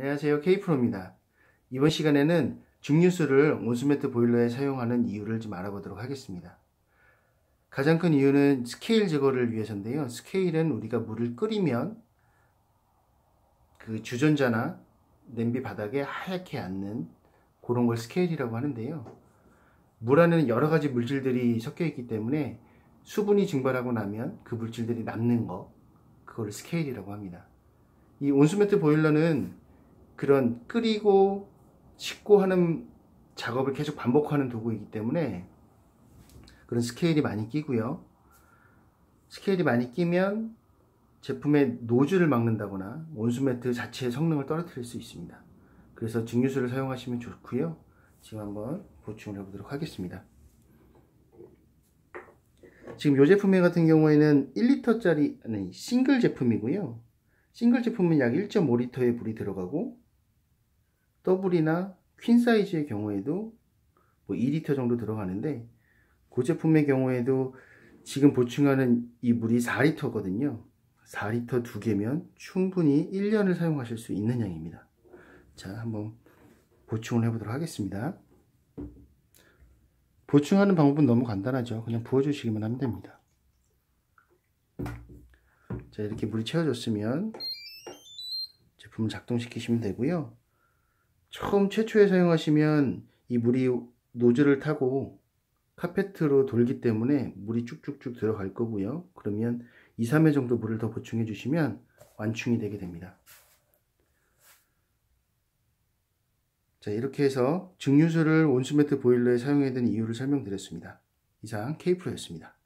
안녕하세요 K프로입니다. 이번 시간에는 증류수를 온수매트 보일러에 사용하는 이유를 좀 알아보도록 하겠습니다. 가장 큰 이유는 스케일 제거를 위해서인데요. 스케일은 우리가 물을 끓이면 그 주전자나 냄비 바닥에 하얗게 앉는 그런 걸 스케일이라고 하는데요. 물 안에는 여러 가지 물질들이 섞여 있기 때문에 수분이 증발하고 나면 그 물질들이 남는 거 그거를 스케일이라고 합니다. 이 온수매트 보일러는 그런 끓이고 식고 하는 작업을 계속 반복하는 도구이기 때문에 그런 스케일이 많이 끼고요. 스케일이 많이 끼면 제품의 노즐을 막는다거나 온수매트 자체의 성능을 떨어뜨릴 수 있습니다. 그래서 증류수를 사용하시면 좋고요. 지금 한번 보충을 해보도록 하겠습니다. 지금 이 제품 같은 경우에는 1리터짜리 아니, 싱글 제품이고요. 싱글 제품은 약 1.5리터의 물이 들어가고 더블이나 퀸 사이즈의 경우에도 뭐 2리터 정도 들어가는데 그 제품의 경우에도 지금 보충하는 이 물이 4리터거든요. 4리터 두 개면 충분히 1년을 사용하실 수 있는 양입니다. 자 한번 보충을 해보도록 하겠습니다. 보충하는 방법은 너무 간단하죠. 그냥 부어주시기만 하면 됩니다. 자 이렇게 물이 채워졌으면 제품을 작동시키시면 되고요 처음 최초에 사용하시면 이 물이 노즐을 타고 카페트로 돌기 때문에 물이 쭉쭉쭉 들어갈 거고요. 그러면 2, 3회 정도 물을 더 보충해 주시면 완충이 되게 됩니다. 자 이렇게 해서 증류수를 온수매트 보일러에 사용해야 되는 이유를 설명드렸습니다. 이상 K프로였습니다